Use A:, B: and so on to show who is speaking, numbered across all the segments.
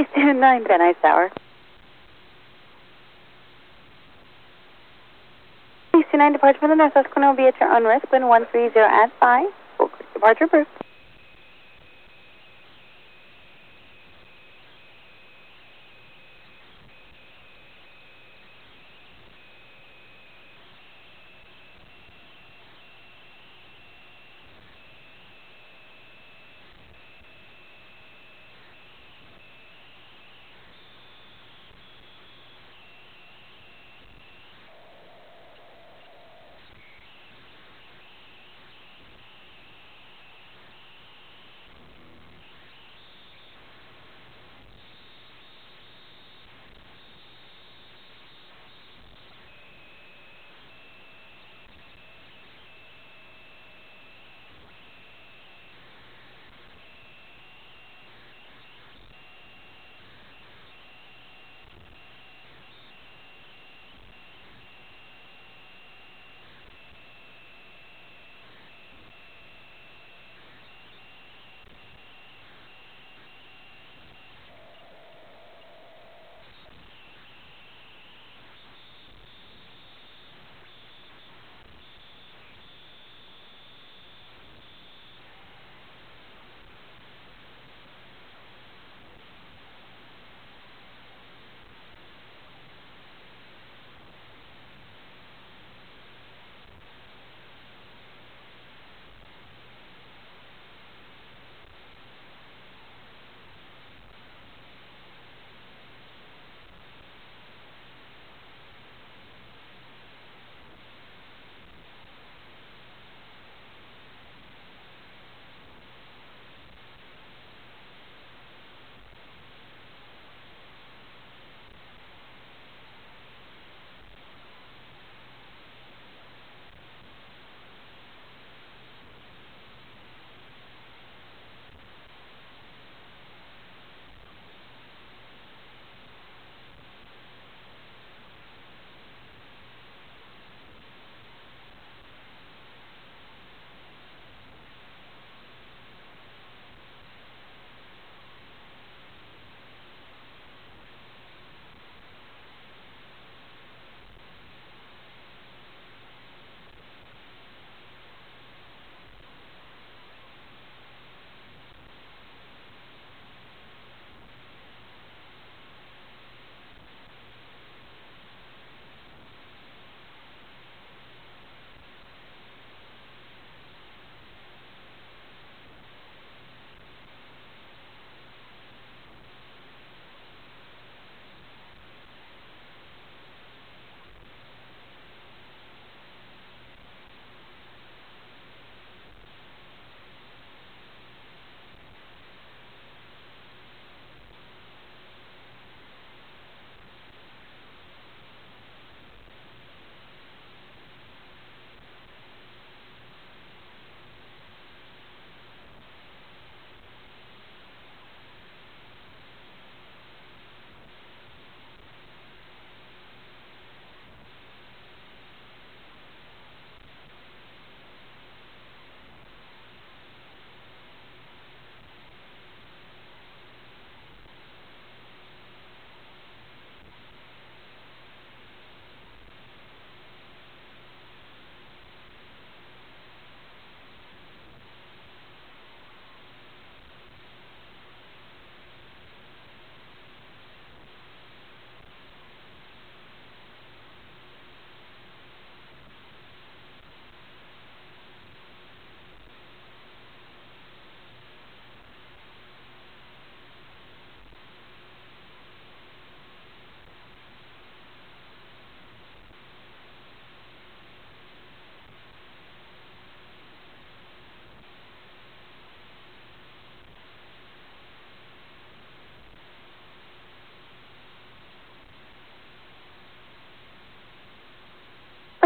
A: Please do 9 Van Nuys Tower. Please do 9 departure for the Northwest Corner will be at your own risk. Wind 130 at 5. Departure approved.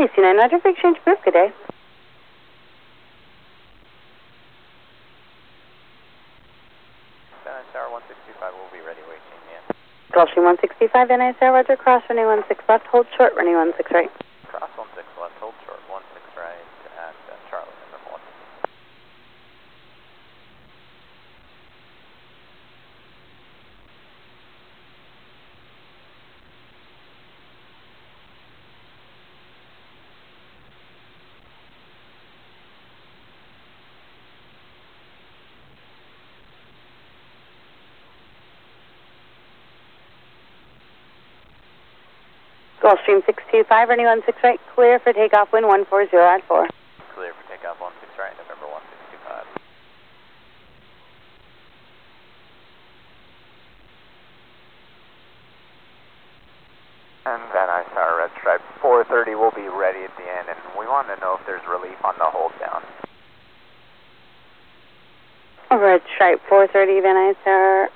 A: Please do 9 Roger for exchange approved. Good day.
B: Tower 165 will be ready waiting, yeah.
A: Gulfstream 165 Van Nuys Roger cross runway 16 left hold short runway 16 right.
B: Cross 16 left, hold short, 16 right, and uh, Charlie, number 1.
A: Gulfstream 625, runway 16 right, clear for takeoff, wind 140 at 4.
B: Clear for takeoff 16 right, November 1625. And Van Nuys Tower, Red Stripe 430 will be ready at the end, and we want to know if there's relief on the hold down.
A: Red Stripe 430, Van Nuys Tower.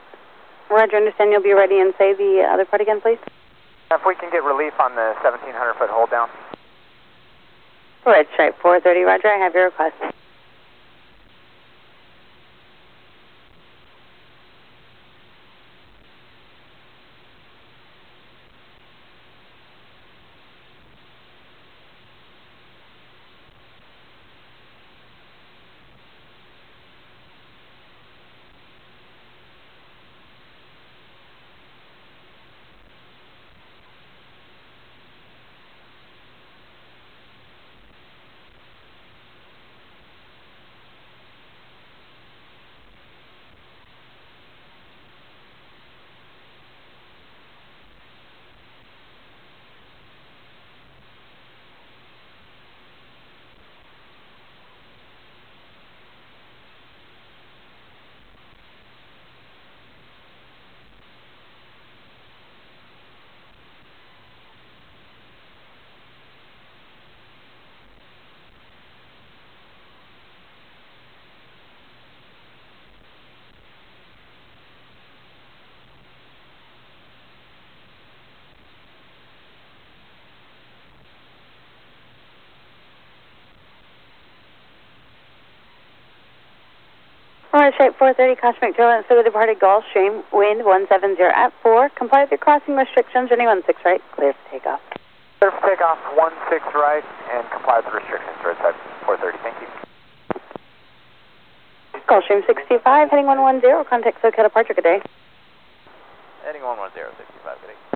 A: Roger, understand you'll be ready and say the other part again, please.
B: If we can get relief on the 1700 foot hold down.
A: Red Stripe 430, Roger, I have your request. Red Stripe 430, Cosmic Turbulence to the departed Gulfstream, wind 170 at 4. Comply with your crossing restrictions, runway 16 right, clear for takeoff.
B: Clear for takeoff 16 right, and comply with the restrictions, Red Stripe 430. Thank you.
A: Gulfstream 65, heading 110, contact SoCal departure, good day.
B: Heading 110, 65, good day.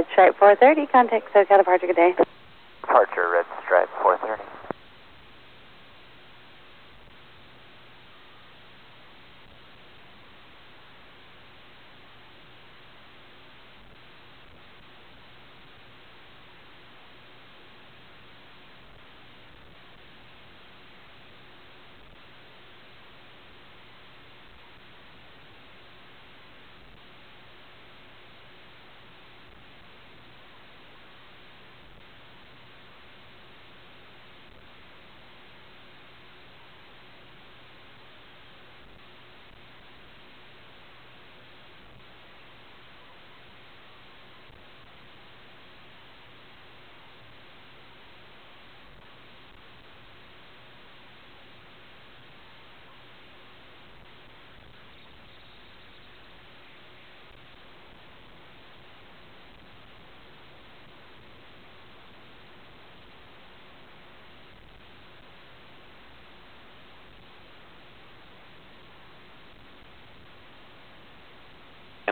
A: Red Stripe 430, contact SoCal departure, good day.
B: Departure, Red Stripe 430.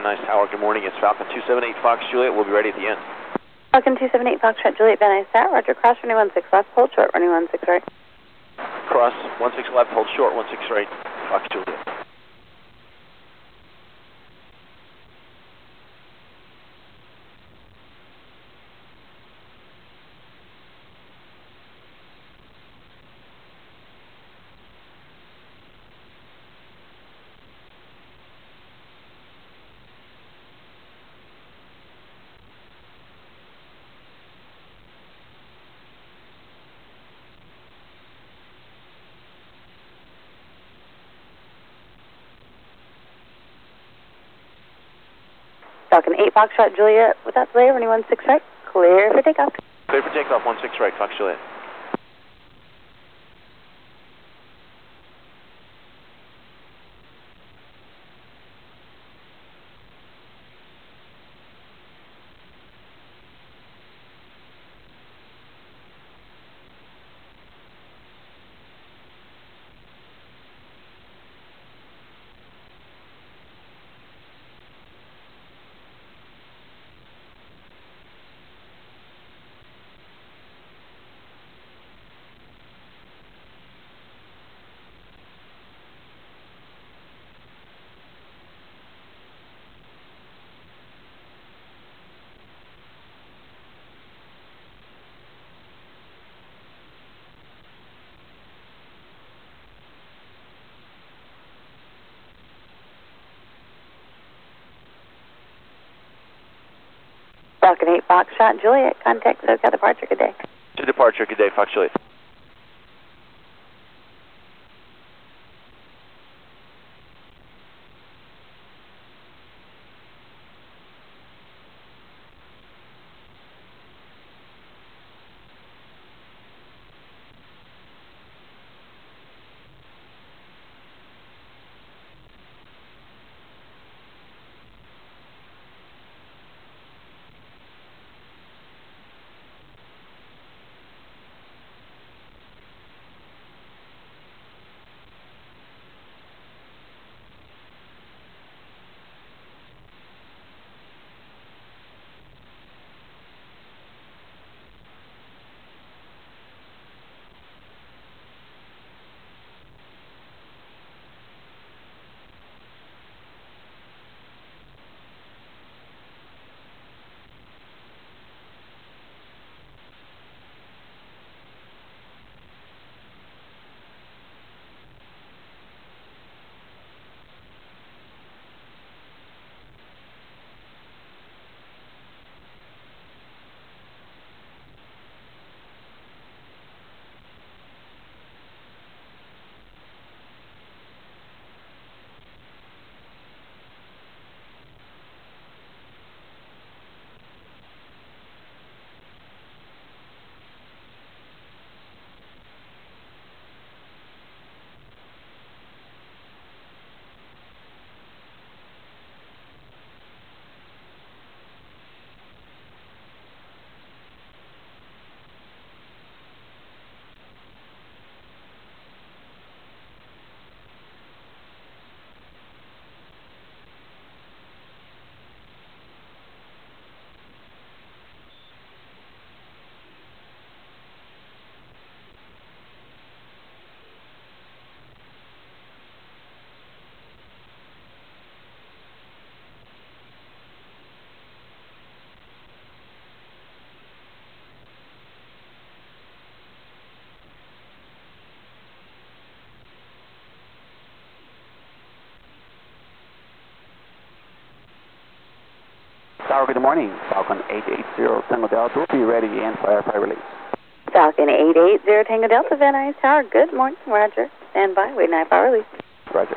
C: Nice tower. Good morning. It's Falcon 278 Fox Juliet. We'll be ready at the end.
A: Falcon 278, Foxtrot Juliet, Van Nuys Tower, Roger, cross runway 16 left, hold short, runway 16 right.
C: Cross 16 left, hold short, 16 right, Fox Juliet.
A: 8 Foxtrot Juliet without delay, runway 16 right, clear for takeoff.
C: Clear for takeoff, 16 right, Fox Juliet.
A: Falcon 8 Shot Juliet, contact SoCal departure, good day.
C: To departure, good day, Fox Juliet.
D: Tower, good morning. Falcon 880 Tango Delta will be ready and fire fire release.
A: Falcon 880 Tango Delta, Van Nuys Tower, good morning, roger. Stand by, wait 9 power release.
D: Roger.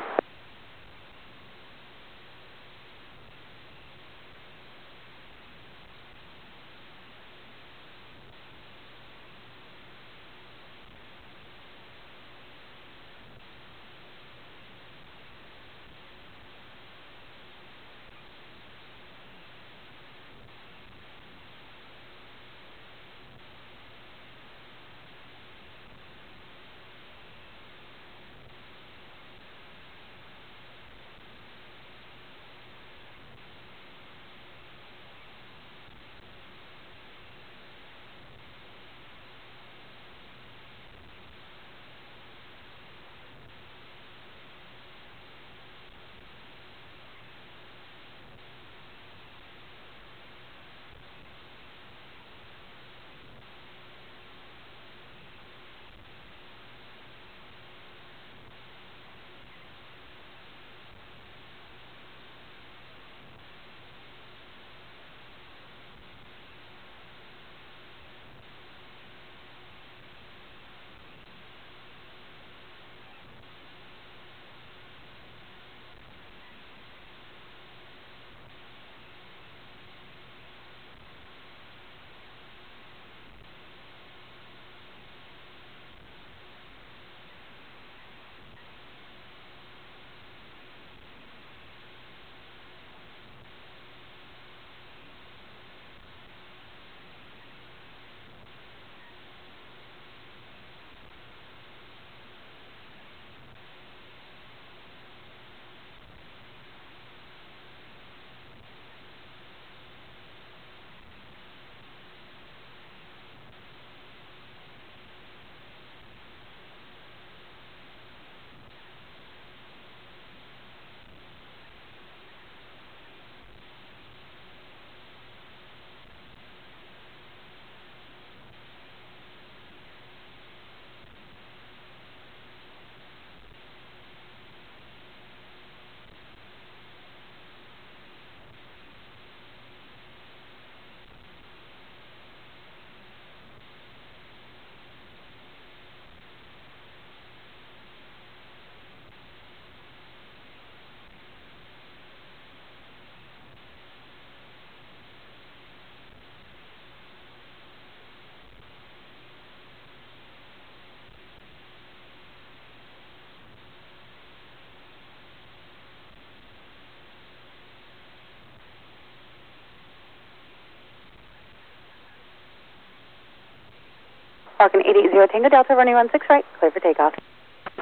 A: Falcon 880 Tango Delta, runway 16 right, clear for takeoff.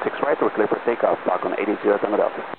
D: 6 right, we're clear for takeoff. Falcon 880 Tango Delta.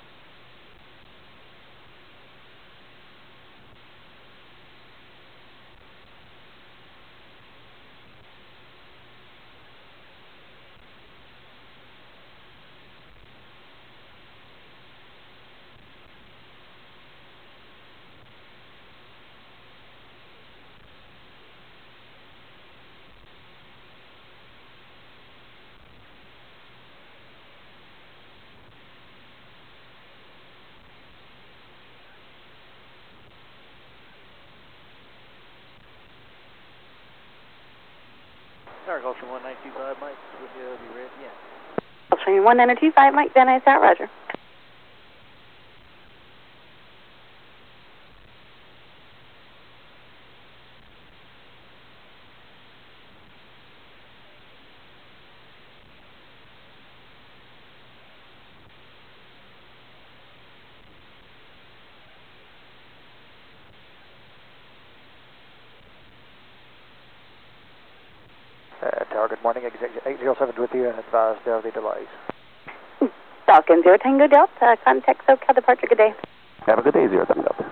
E: Tower Gulfstream 1925, Mike, with you, be ready, yeah.
A: Gulfstream 1925, Mike, Nuys out, roger.
E: Uh, Tower, good morning, Executive 807 with you and advised of the delays.
A: Falcon 0 Tango Delta, contact SoCal departure, good day.
D: Have a good day, 0 Tango Delta.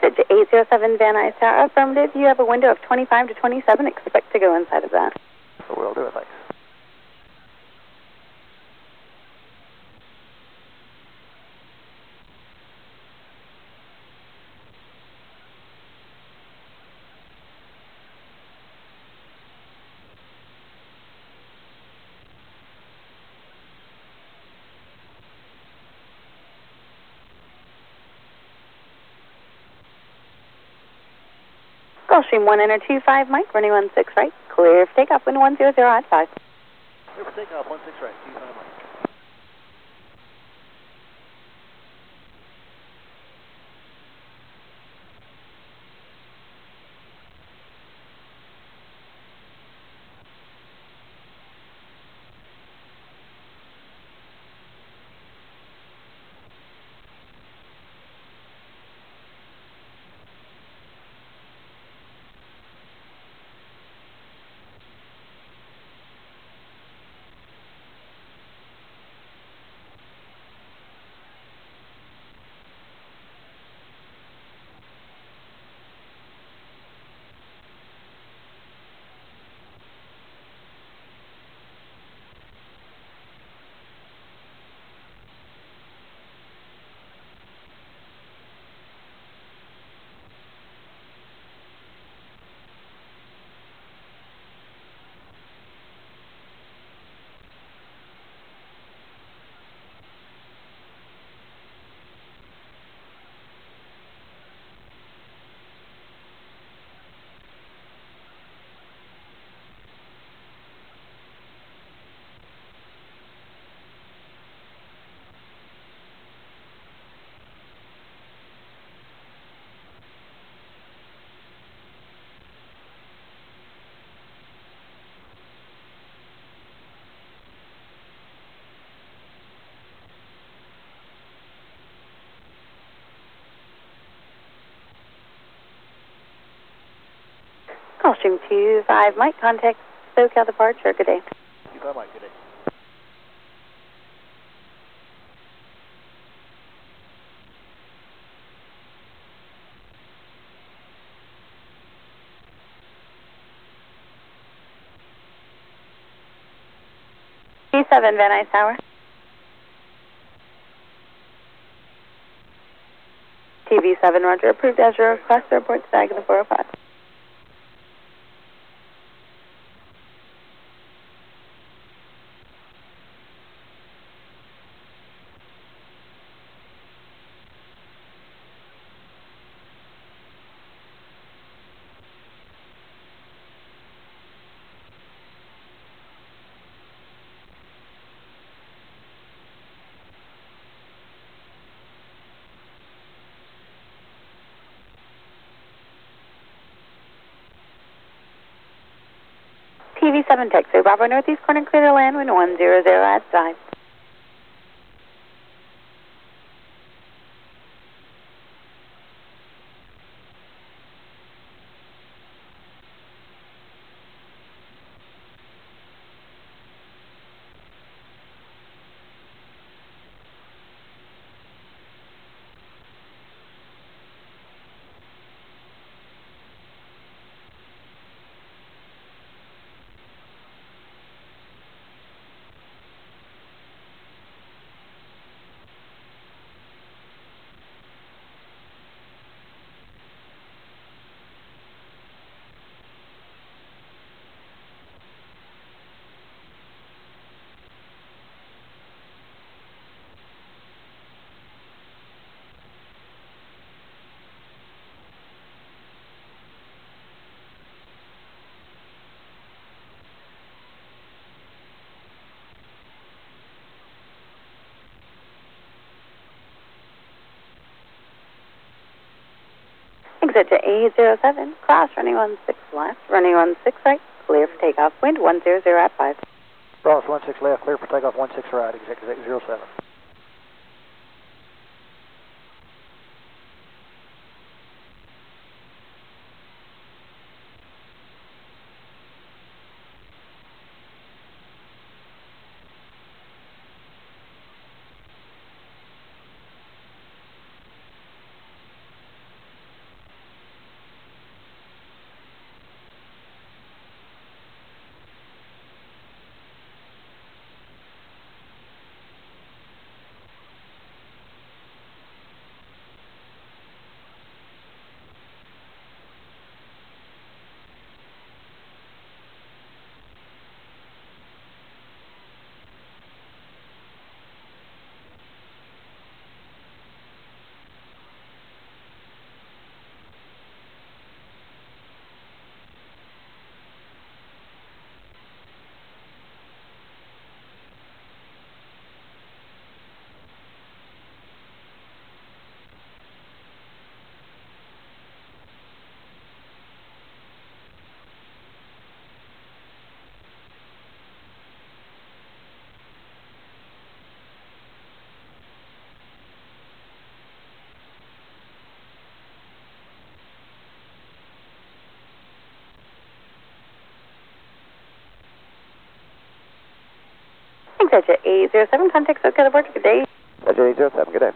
A: Bridge 807 Van Nuys Tower, affirmative. You have a window of 25 to 27, expect to go inside of that.
E: So we'll do it, thanks.
A: Gulfstream 1925, Mike, runway 16 right, clear for takeoff, wind 100 at 5.
E: Clear for takeoff, 16 right, 25 Mike.
A: Gulfstream 25, Mike, contact SoCal departure, good day.
E: 25 Mike, good day.
A: T7 Van Nuys Tower. TV7, roger, approved as your request, report to Saginaw 405. TV7 taxi, Bravo Northeast corner, clear land, wind 100 at Exit to a eight zero seven cross runway 16 left, runway 16 right, clear for takeoff, wind 100 at 5.
E: Frost 16 left, clear for takeoff 16 right, executive 807.
A: To 807, contact SoCal Airport, good day.
D: Exit 807, good day.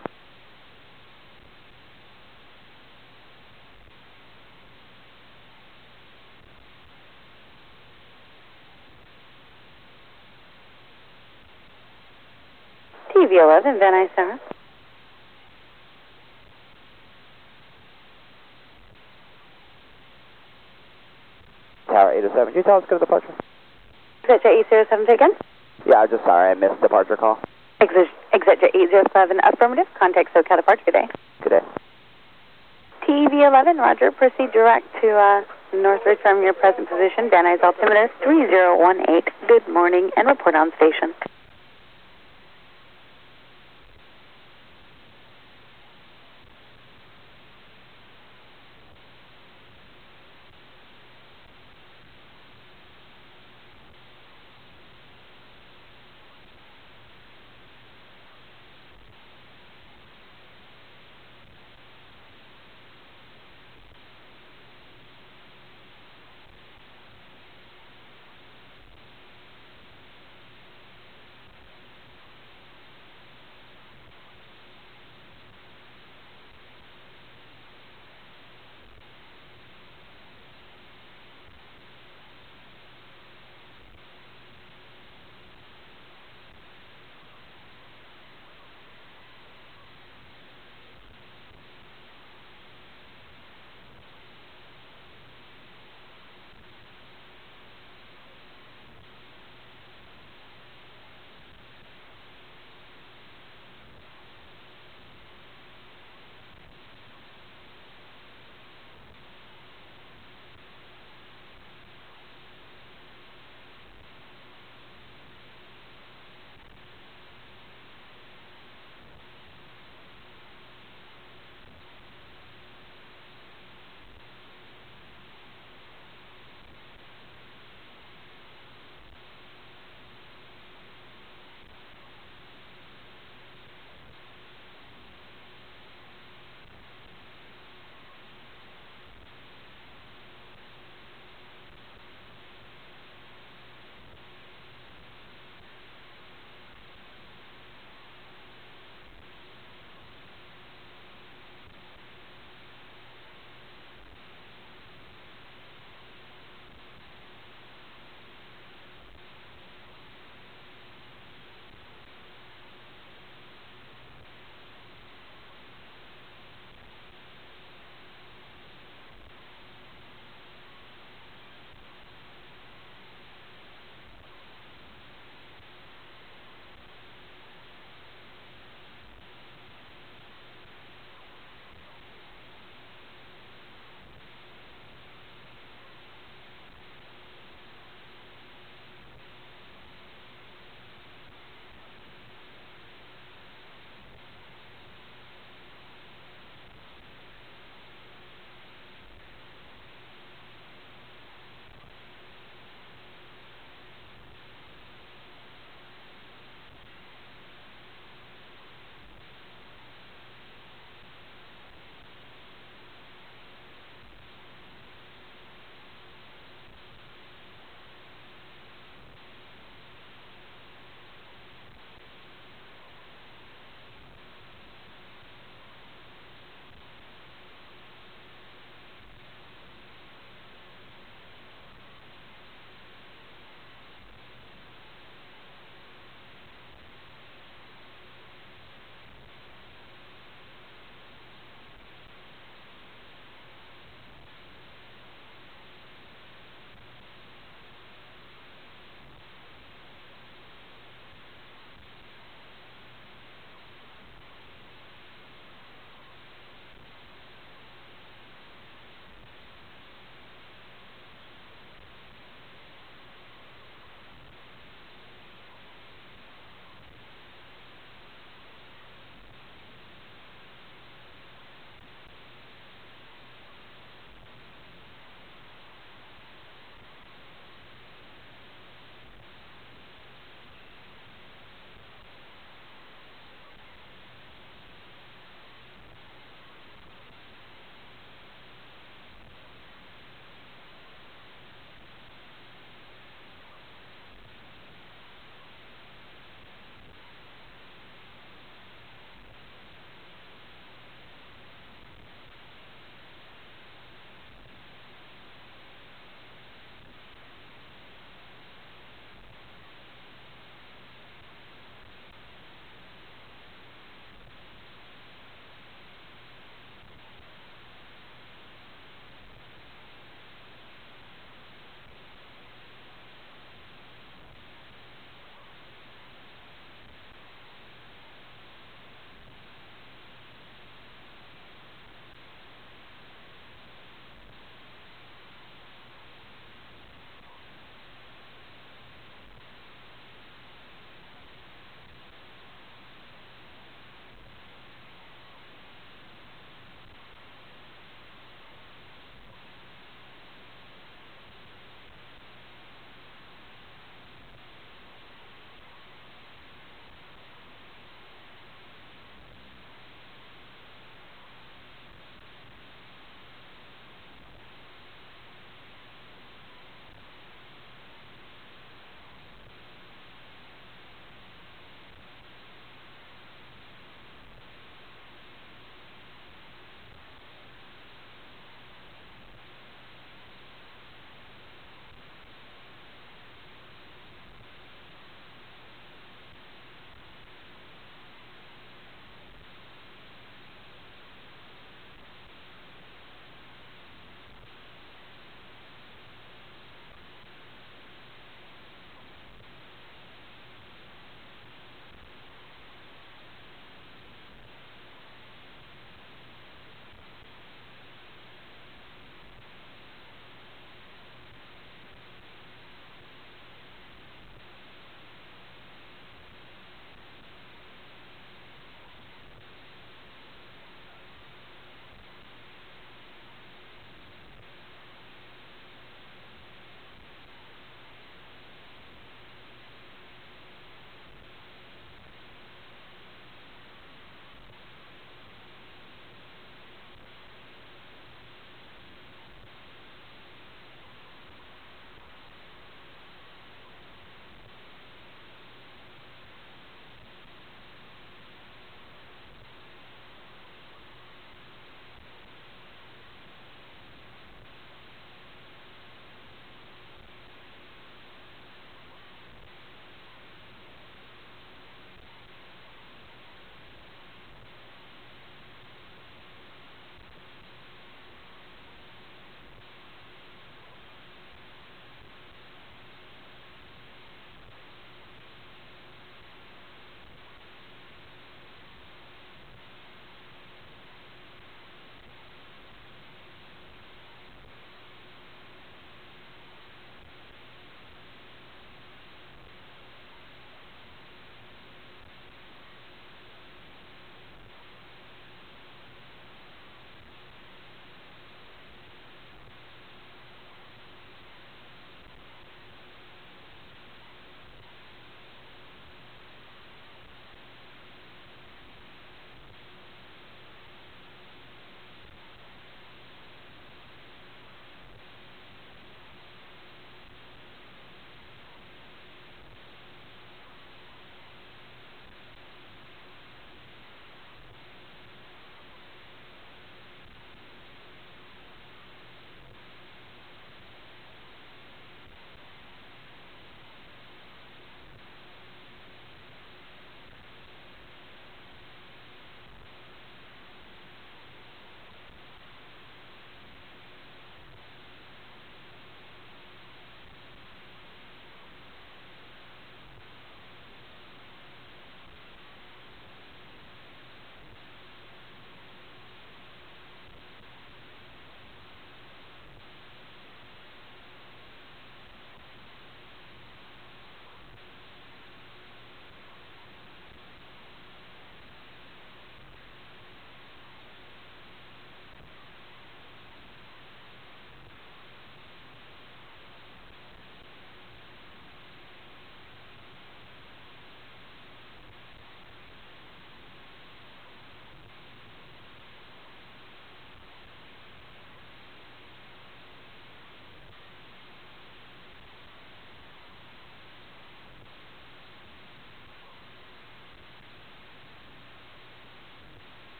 A: TV11, Van Nuys Tower.
D: Tower 807, can you tell us departure?
A: Exit to 807, say again.
D: Yeah, I'm just sorry, I missed the departure call.
A: Exit, exit 807, affirmative, contact SoCal Airport, good day.
D: Good day.
A: TV11, roger, proceed direct to uh, Northridge from your present position, Van Nuys altimeter 3018, good morning, and report on station.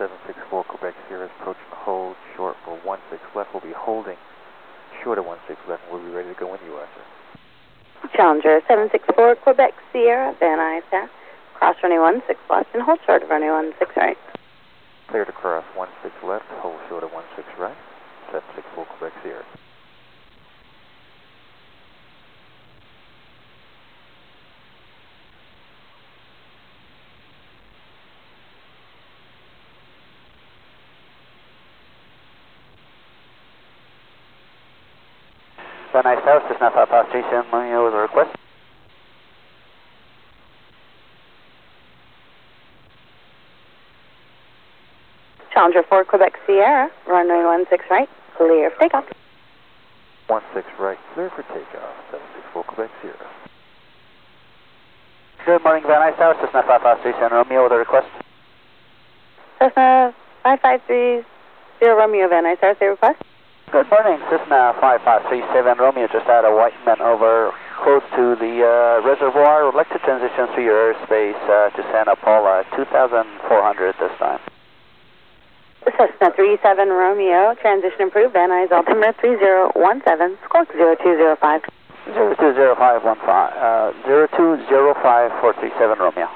F: 764 Quebec Sierra is approaching hold short for 16 left. We'll be holding short of 16 left and we'll be ready to go in the US, sir.
A: Challenger 764 Quebec Sierra, Van Nuys Cross runway 16 left and hold short of runway 16 right.
F: Clear to cross 16 left, hold short of 16 right. 764 Quebec Sierra.
D: Van Nuys Tower, Cessna 5537, moving over the request.
A: Challenger 4 Quebec Sierra, runway 16 right, clear for takeoff.
F: 16 right, clear for takeoff. 764 Quebec Sierra.
D: Good morning, Van Nuys Tower, Cessna 5537, Romeo with a request.
A: Cessna 5530 Romeo Van Nuys Tower, say request.
D: Good morning, Cessna 5537 Romeo, just out of Whiteman over close to the uh, reservoir. Would like to transition through your airspace uh, to Santa Paula, 2400 this time.
A: Cessna 37 Romeo, transition approved, Van Nuys altimeter 3017, squawk 0205.
D: 020515, uh, 0205437 Romeo.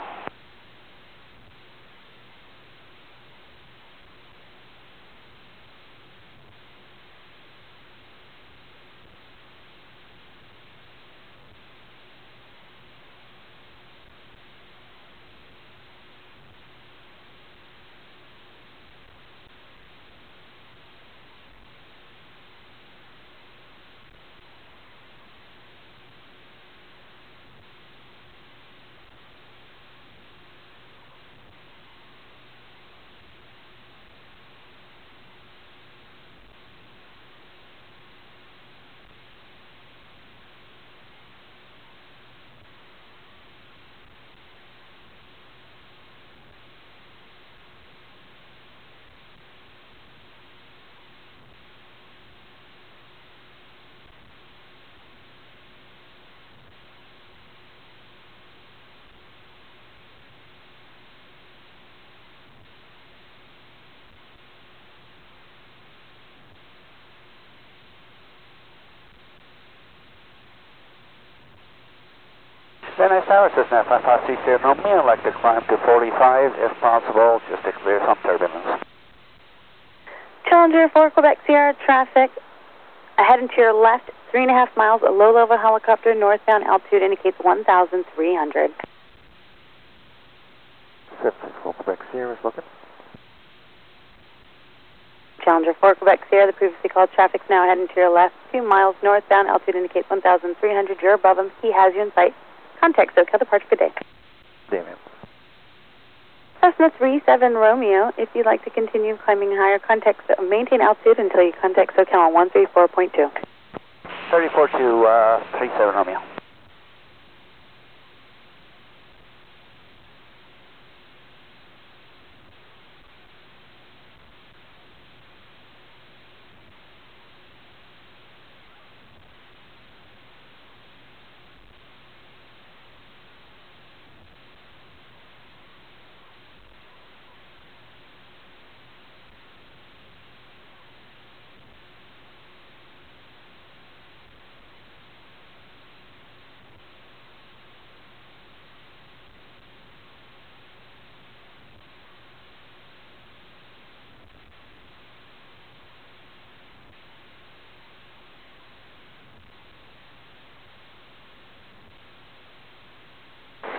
D: Van Cessna 5537 Romeo, I'd like to climb to 45 if possible, just to clear some turbulence.
A: Challenger 4 Quebec Sierra, traffic ahead and to your left, three and a half miles, a low-level helicopter, northbound altitude indicates 1,300.
F: 764 Quebec Sierra is looking.
A: Challenger 4 Quebec Sierra, the previously called traffic's now heading to your left, two miles northbound, altitude indicates 1,300. You're above him. He has you in sight. Contact SoCal departure good day.
F: Damien.
A: Cessna 37 Romeo, if you'd like to continue climbing higher, contact maintain altitude until you contact SoCal on 134.2.
D: 34 to uh, 37 Romeo.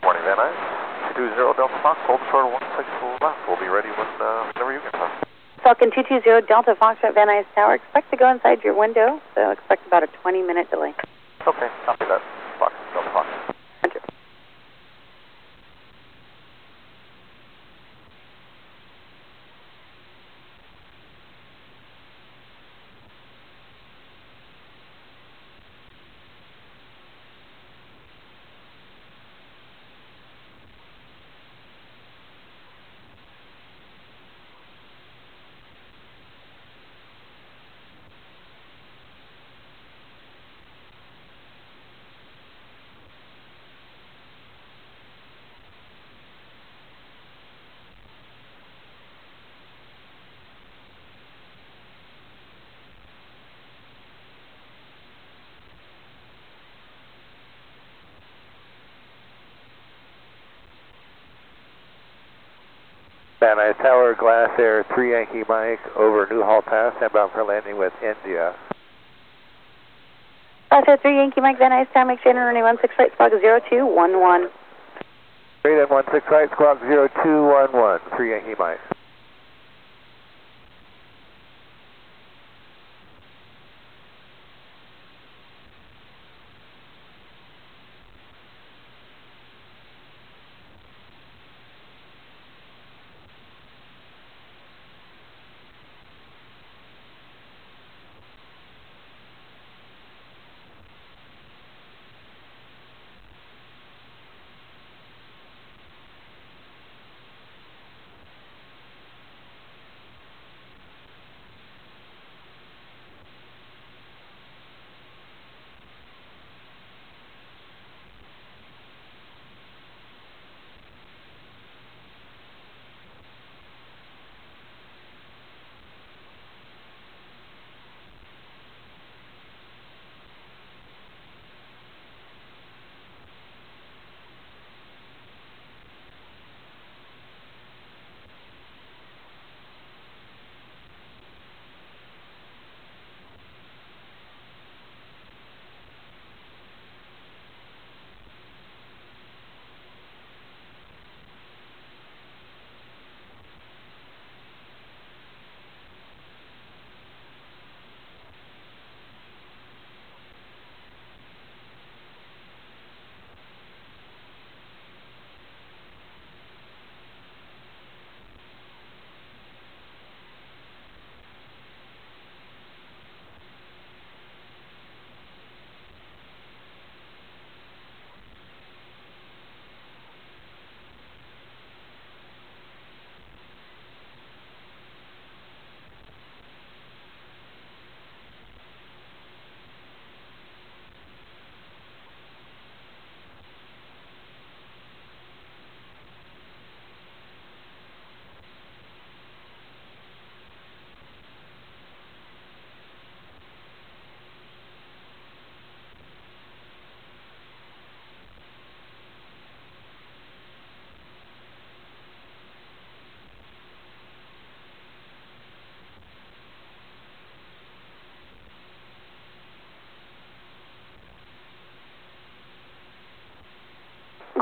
F: Morning, Van Nuys. 20 Delta Fox, hold short of 16 left. We'll be ready when, uh, whenever you get time.
A: Falcon 220 Delta Foxtrot Van Nuys Tower, expect to go inside your window, so expect about a 20-minute delay.
F: Okay, copy that. Van Nuys Tower, Glasair 3 Yankee Mike over Newhall Pass, inbound for landing with India.
A: Glasair 3 Yankee Mike, Van Nuys Tower, make sure runway 16 right, squawk 0211.
F: Straight in 16 right, squawk 0211, 3 Yankee Mike.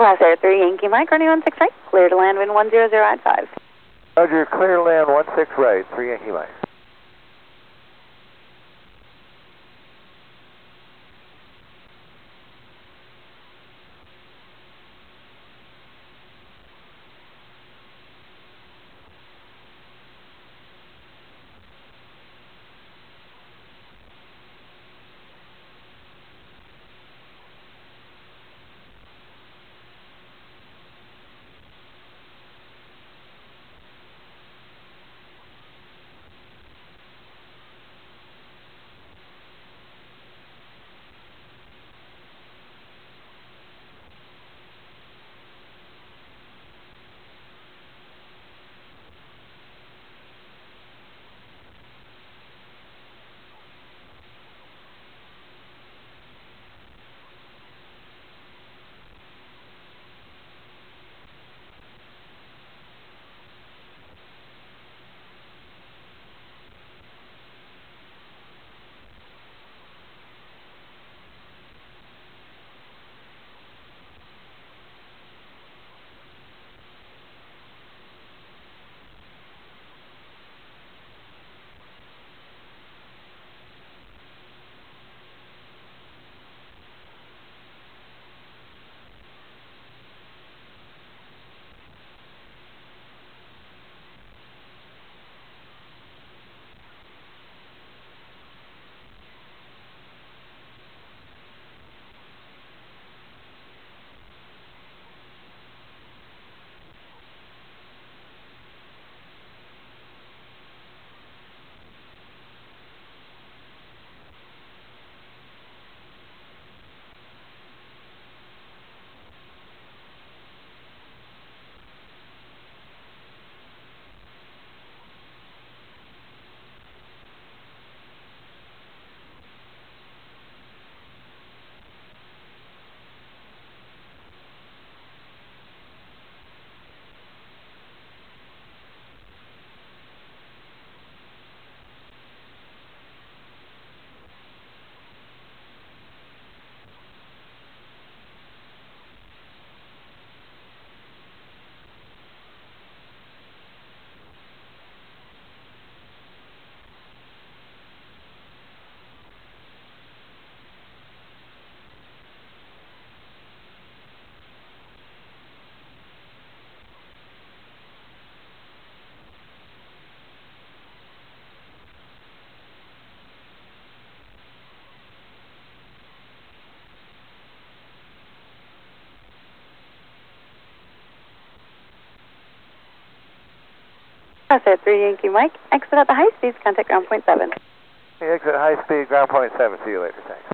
A: Glasair 3 Yankee Mike, runway 16 right, clear to land, wind 10085.
F: Roger, clear land 16 right, 3 Yankee Mike.
A: Crosshead 3 Yankee Mike, exit at the high speeds, contact ground point 7.
F: The exit high speed, ground point 7. See you later. Thanks.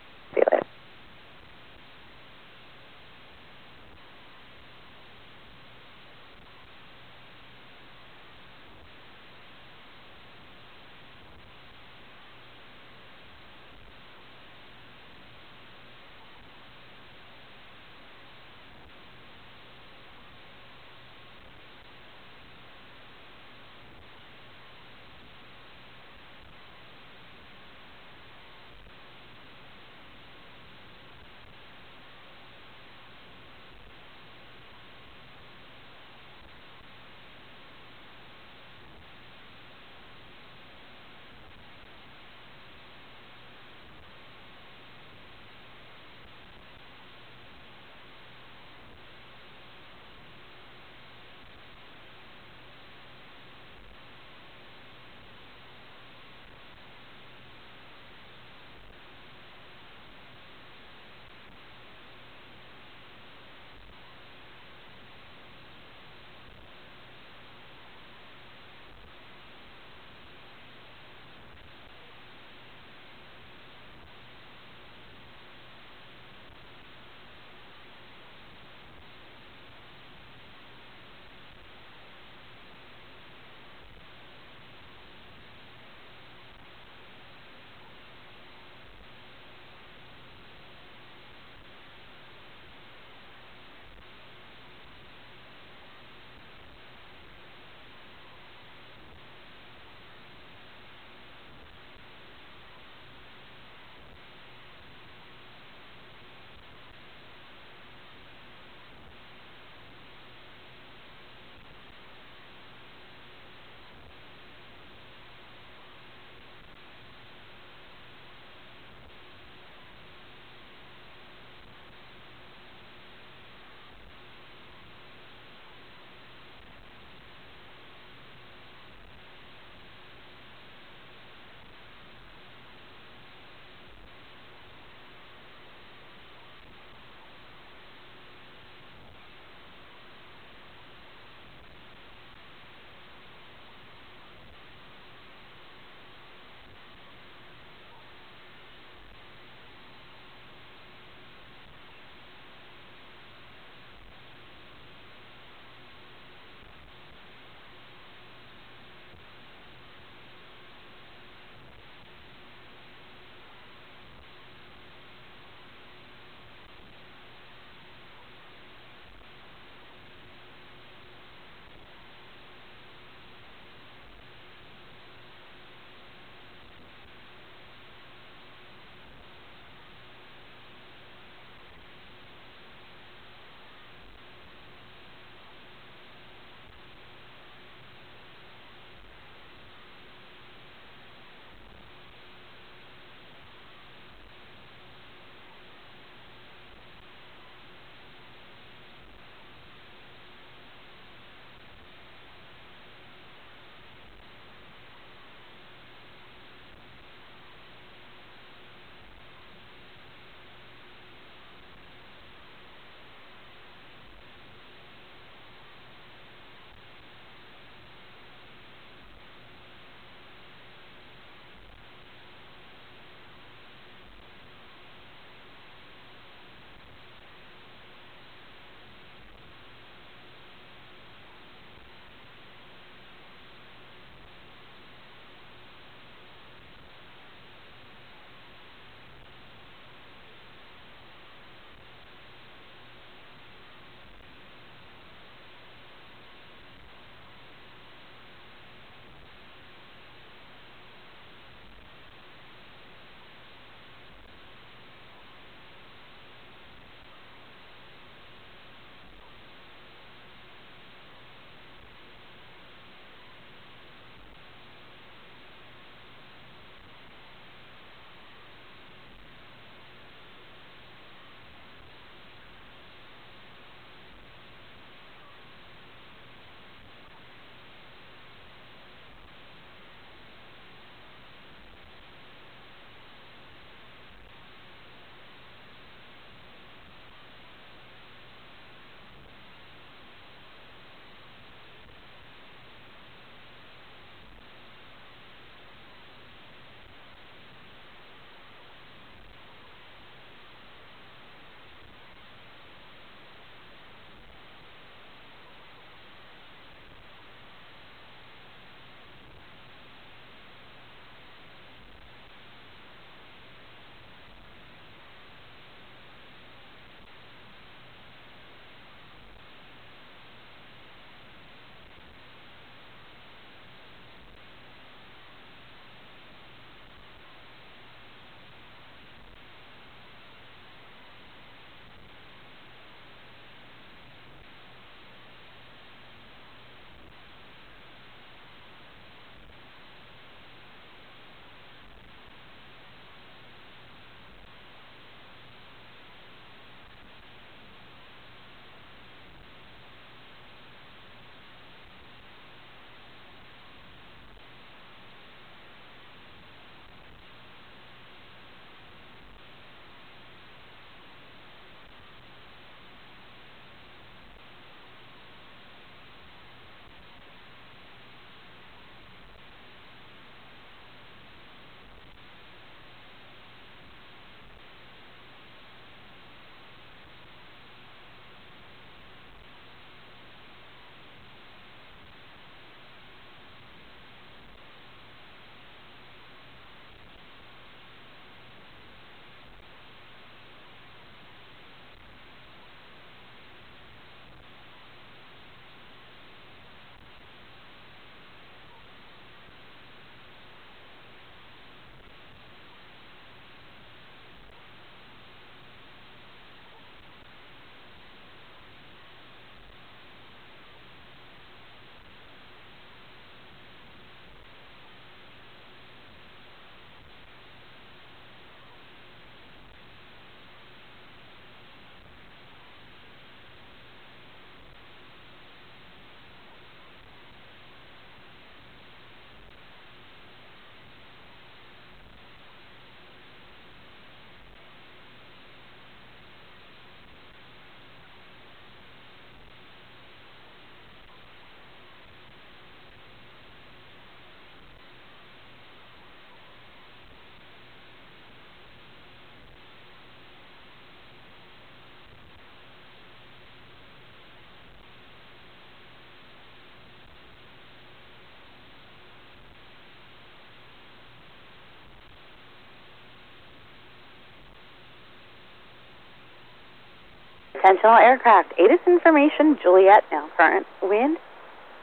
A: Attention all aircraft. ATIS information, Juliet, now current wind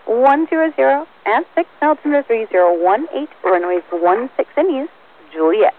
A: 100 and 6 altimeter 3018, runways 16 in use, Juliet.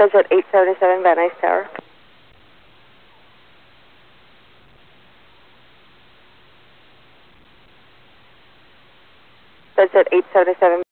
G: Says at 877 Van Nuys Tower. Says at 877